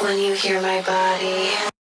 When you hear my body.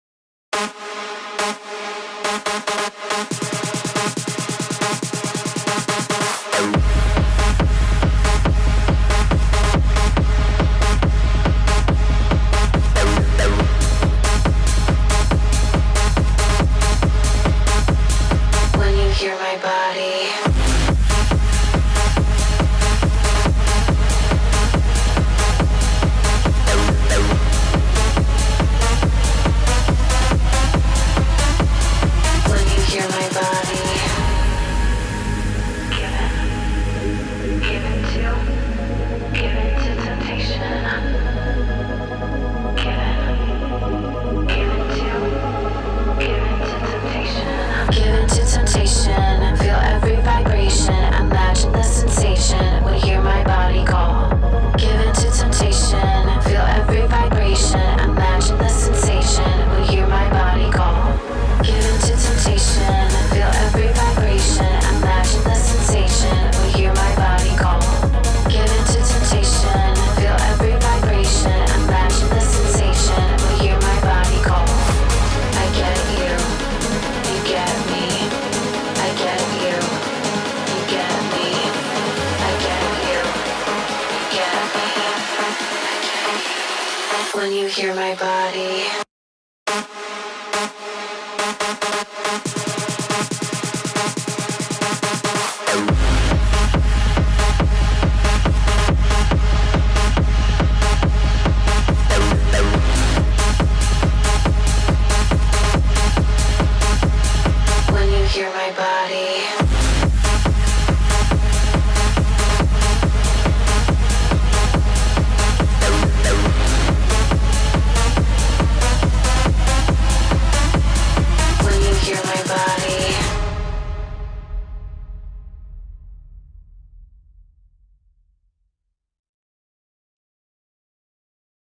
conversation. when you hear my body. When you hear my body.